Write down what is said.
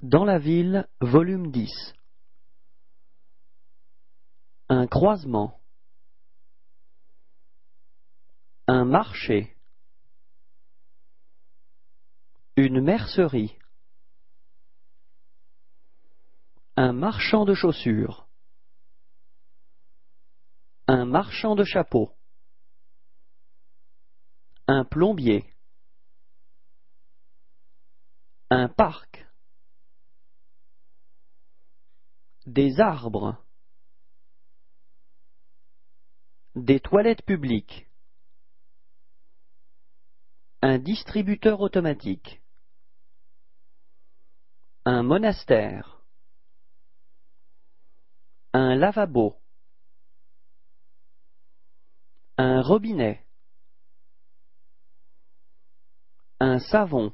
Dans la ville, volume 10. Un croisement. Un marché. Une mercerie. Un marchand de chaussures. Un marchand de chapeaux. Un plombier. Un parc. Des arbres. Des toilettes publiques. Un distributeur automatique. Un monastère. Un lavabo. Un robinet. Un savon.